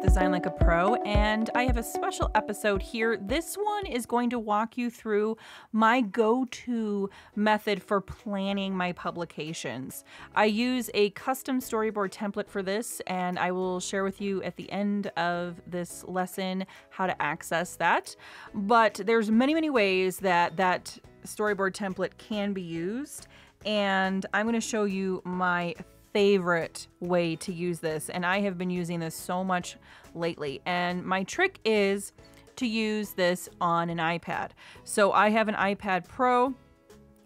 with Design Like a Pro, and I have a special episode here. This one is going to walk you through my go to method for planning my publications. I use a custom storyboard template for this, and I will share with you at the end of this lesson how to access that. But there's many, many ways that that storyboard template can be used, and I'm going to show you my favorite way to use this and I have been using this so much lately and my trick is to use this on an iPad. So I have an iPad Pro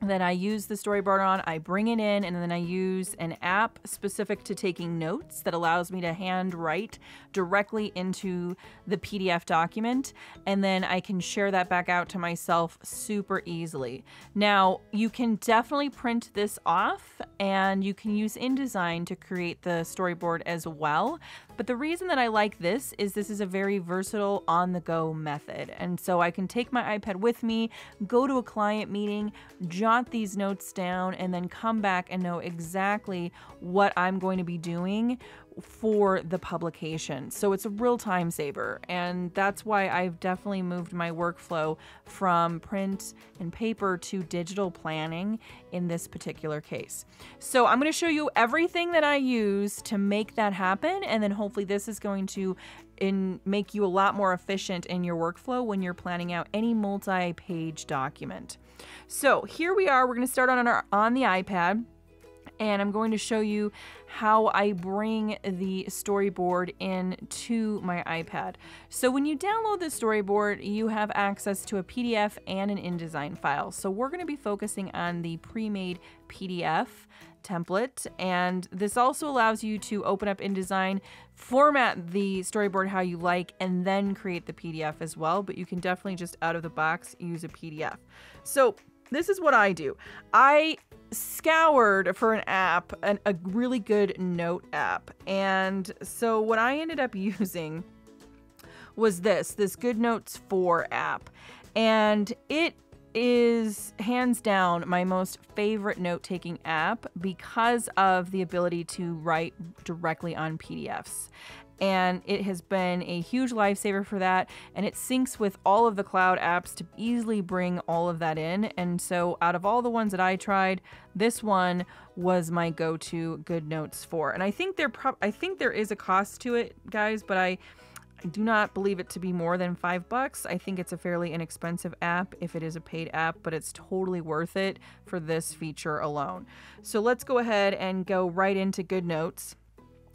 that I use the storyboard on. I bring it in and then I use an app specific to taking notes that allows me to hand write directly into the PDF document. And then I can share that back out to myself super easily. Now, you can definitely print this off and you can use InDesign to create the storyboard as well. But the reason that I like this is this is a very versatile on the go method. And so I can take my iPad with me, go to a client meeting, jot these notes down, and then come back and know exactly what I'm going to be doing for the publication. So it's a real time saver. And that's why I've definitely moved my workflow from print and paper to digital planning in this particular case. So I'm going to show you everything that I use to make that happen. And then hopefully this is going to in make you a lot more efficient in your workflow when you're planning out any multi-page document. So here we are. We're going to start on our on the iPad and I'm going to show you how I bring the storyboard in to my iPad. So when you download the storyboard, you have access to a PDF and an InDesign file. So we're going to be focusing on the pre-made PDF template and this also allows you to open up InDesign, format the storyboard how you like and then create the PDF as well, but you can definitely just out of the box use a PDF. So this is what I do. I scoured for an app, an, a really good note app. And so what I ended up using was this, this GoodNotes 4 app. And it is hands down my most favorite note taking app because of the ability to write directly on PDFs and it has been a huge lifesaver for that and it syncs with all of the cloud apps to easily bring all of that in and so out of all the ones that I tried this one was my go-to GoodNotes for and I think there pro- I think there is a cost to it guys but I I do not believe it to be more than five bucks. I think it's a fairly inexpensive app if it is a paid app, but it's totally worth it for this feature alone. So let's go ahead and go right into GoodNotes.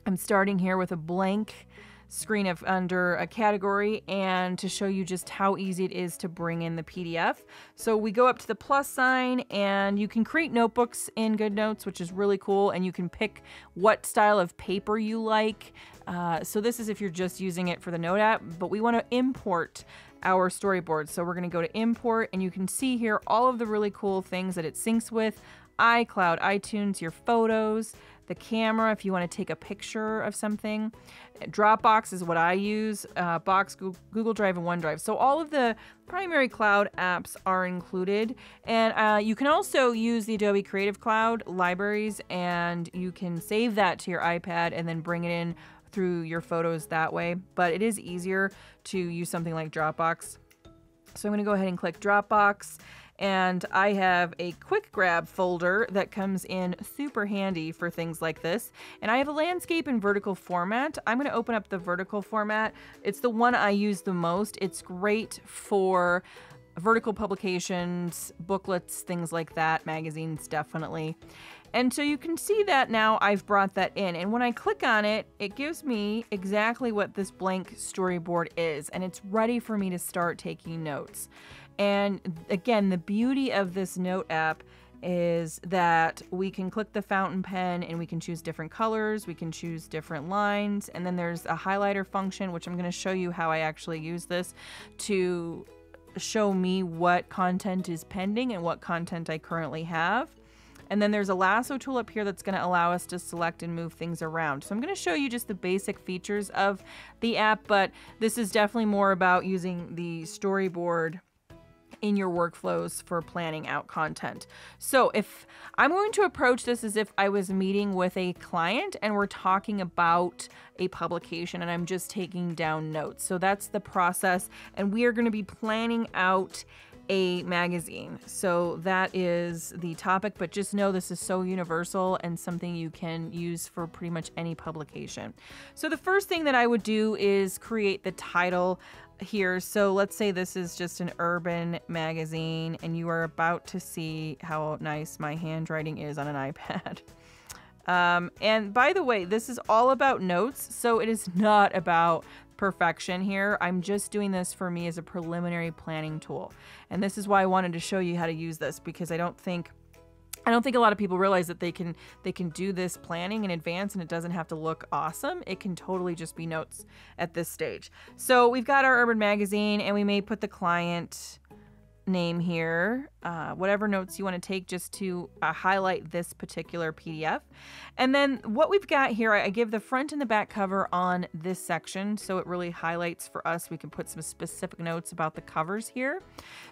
I'm starting here with a blank screen of under a category and to show you just how easy it is to bring in the PDF. So we go up to the plus sign and you can create notebooks in GoodNotes, which is really cool. And you can pick what style of paper you like. Uh, so this is if you're just using it for the note app, but we want to import our storyboard. So we're going to go to import and you can see here all of the really cool things that it syncs with iCloud, iTunes, your photos, the camera if you want to take a picture of something. Dropbox is what I use, uh, Box, Google Drive, and OneDrive. So all of the primary cloud apps are included. And uh, you can also use the Adobe Creative Cloud libraries and you can save that to your iPad and then bring it in through your photos that way. But it is easier to use something like Dropbox. So I'm going to go ahead and click Dropbox and I have a quick grab folder that comes in super handy for things like this. And I have a landscape and vertical format. I'm going to open up the vertical format. It's the one I use the most. It's great for vertical publications, booklets, things like that, magazines, definitely. And so you can see that now I've brought that in. And when I click on it, it gives me exactly what this blank storyboard is. And it's ready for me to start taking notes. And again, the beauty of this note app is that we can click the fountain pen and we can choose different colors, we can choose different lines, and then there's a highlighter function, which I'm going to show you how I actually use this to show me what content is pending and what content I currently have. And then there's a lasso tool up here that's going to allow us to select and move things around. So I'm going to show you just the basic features of the app, but this is definitely more about using the storyboard in your workflows for planning out content. So, if I'm going to approach this as if I was meeting with a client and we're talking about a publication and I'm just taking down notes. So, that's the process. And we are going to be planning out a magazine. So that is the topic, but just know this is so universal and something you can use for pretty much any publication. So the first thing that I would do is create the title here. So let's say this is just an urban magazine and you are about to see how nice my handwriting is on an iPad. Um, and by the way, this is all about notes, so it is not about perfection here. I'm just doing this for me as a preliminary planning tool. And this is why I wanted to show you how to use this because I don't think I don't think a lot of people realize that they can they can do this planning in advance and it doesn't have to look awesome. It can totally just be notes at this stage. So we've got our urban magazine and we may put the client name here, uh, whatever notes you want to take just to uh, highlight this particular PDF. And then what we've got here, I give the front and the back cover on this section so it really highlights for us. We can put some specific notes about the covers here.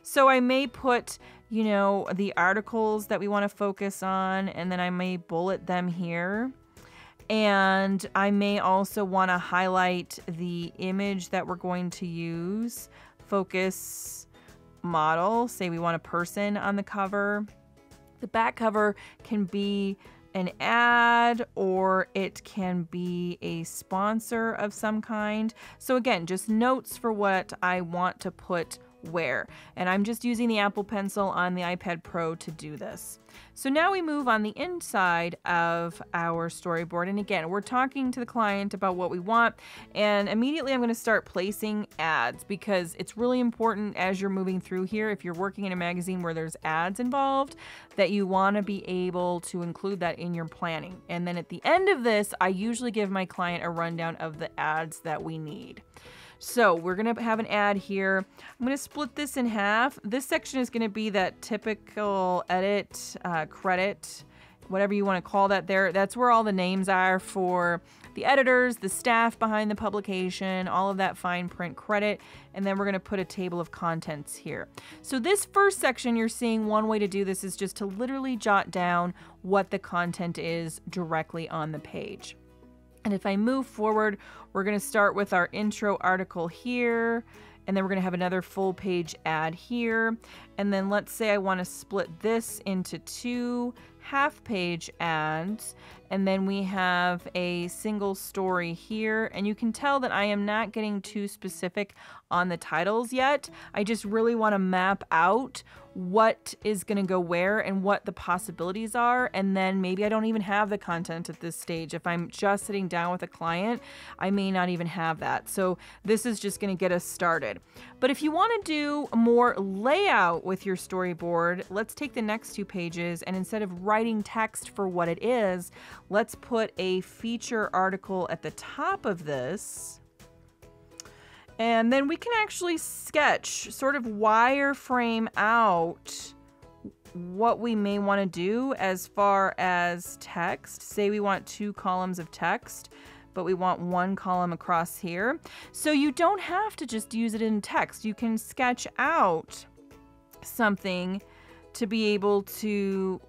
So I may put, you know, the articles that we want to focus on and then I may bullet them here. And I may also want to highlight the image that we're going to use, focus model, say we want a person on the cover, the back cover can be an ad or it can be a sponsor of some kind. So again, just notes for what I want to put where. And I'm just using the Apple Pencil on the iPad Pro to do this. So now we move on the inside of our storyboard. And again, we're talking to the client about what we want. And immediately I'm going to start placing ads because it's really important as you're moving through here, if you're working in a magazine where there's ads involved, that you want to be able to include that in your planning. And then at the end of this, I usually give my client a rundown of the ads that we need. So we're going to have an ad here. I'm to split this in half. This section is going to be that typical edit uh, credit, whatever you want to call that there. That's where all the names are for the editors, the staff behind the publication, all of that fine print credit. And then we're going to put a table of contents here. So this first section you're seeing one way to do this is just to literally jot down what the content is directly on the page. And if I move forward, we're going to start with our intro article here. And then we're going to have another full page ad here. And then let's say I want to split this into two half page ads. And then we have a single story here. And you can tell that I am not getting too specific on the titles yet. I just really want to map out what is going to go where and what the possibilities are. And then maybe I don't even have the content at this stage. If I'm just sitting down with a client, I may not even have that. So this is just going to get us started. But if you want to do more layout with your storyboard, let's take the next two pages and instead of writing text for what it is, let's put a feature article at the top of this and then we can actually sketch, sort of wireframe out what we may want to do as far as text. Say we want two columns of text, but we want one column across here. So you don't have to just use it in text. You can sketch out something to be able to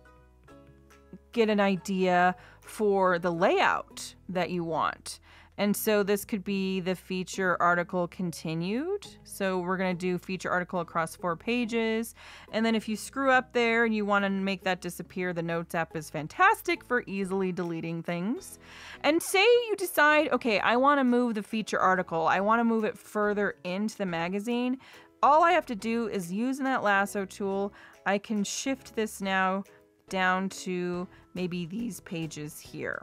get an idea for the layout that you want. And so this could be the feature article continued. So we're going to do feature article across four pages. And then if you screw up there and you want to make that disappear, the Notes app is fantastic for easily deleting things. And say you decide, okay, I want to move the feature article. I want to move it further into the magazine. All I have to do is using that lasso tool, I can shift this now down to maybe these pages here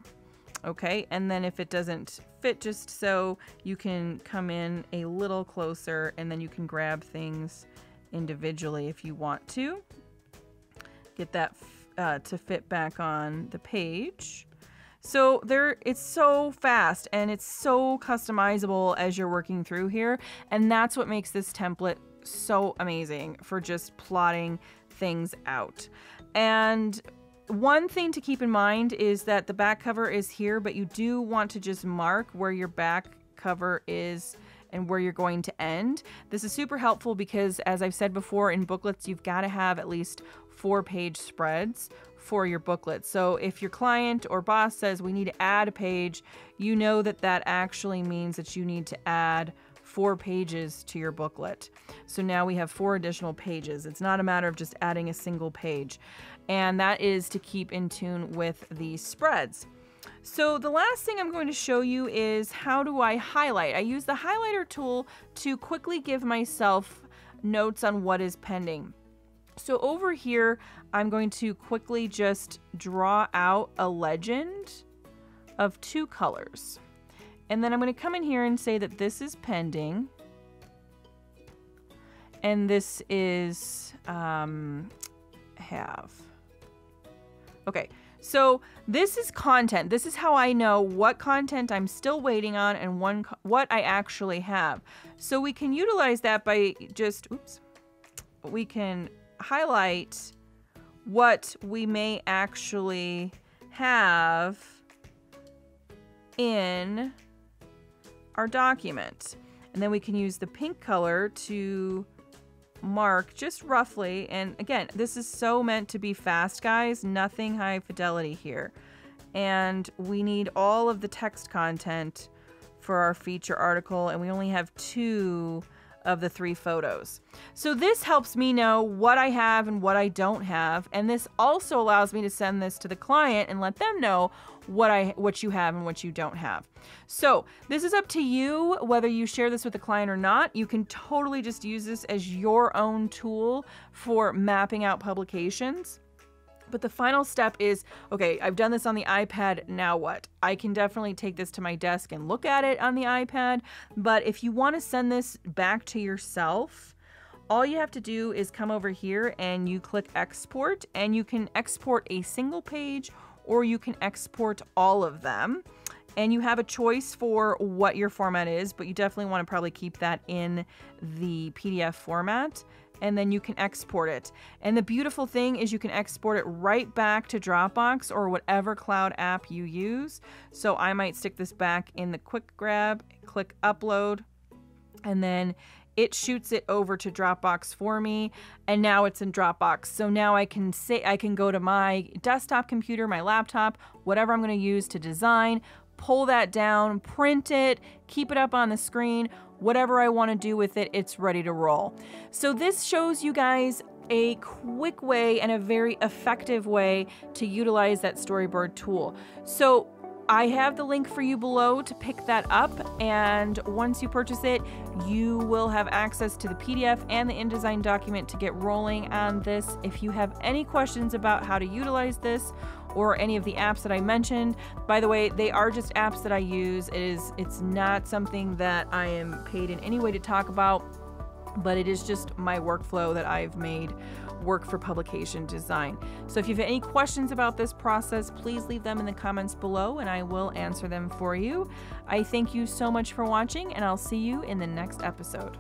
okay? And then if it doesn't fit just so, you can come in a little closer and then you can grab things individually if you want to. Get that uh, to fit back on the page. So there it's so fast and it's so customizable as you're working through here and that's what makes this template so amazing for just plotting things out. And one thing to keep in mind is that the back cover is here, but you do want to just mark where your back cover is and where you're going to end. This is super helpful because, as I've said before, in booklets, you've got to have at least four page spreads for your booklet. So if your client or boss says we need to add a page, you know that that actually means that you need to add four pages to your booklet. So now we have four additional pages. It's not a matter of just adding a single page. And that is to keep in tune with the spreads. So the last thing I'm going to show you is how do I highlight. I use the highlighter tool to quickly give myself notes on what is pending. So over here, I'm going to quickly just draw out a legend of two colors. And then I'm going to come in here and say that this is pending. And this is um, have. Okay, so this is content. This is how I know what content I'm still waiting on and one what I actually have. So we can utilize that by just, oops, we can highlight what we may actually have in our document. And then we can use the pink color to mark just roughly. And again, this is so meant to be fast, guys. Nothing high fidelity here. And we need all of the text content for our feature article. And we only have two of the three photos. So this helps me know what I have and what I don't have. And this also allows me to send this to the client and let them know what I what you have and what you don't have. So this is up to you whether you share this with the client or not. You can totally just use this as your own tool for mapping out publications. But the final step is okay, I've done this on the iPad, now what? I can definitely take this to my desk and look at it on the iPad. But if you want to send this back to yourself, all you have to do is come over here and you click export, and you can export a single page or you can export all of them. And you have a choice for what your format is, but you definitely want to probably keep that in the PDF format and then you can export it. And the beautiful thing is you can export it right back to Dropbox or whatever cloud app you use. So I might stick this back in the quick grab, click upload, and then it shoots it over to Dropbox for me and now it's in Dropbox. So now I can say I can go to my desktop computer, my laptop, whatever I'm going to use to design, pull that down, print it, keep it up on the screen, whatever I want to do with it, it's ready to roll. So this shows you guys a quick way and a very effective way to utilize that storyboard tool. So I have the link for you below to pick that up, and once you purchase it, you will have access to the PDF and the InDesign document to get rolling on this. If you have any questions about how to utilize this or any of the apps that I mentioned, by the way, they are just apps that I use. It is it's not something that I am paid in any way to talk about, but it is just my workflow that I've made work for publication design. So if you have any questions about this process, please leave them in the comments below and I will answer them for you. I thank you so much for watching and I'll see you in the next episode.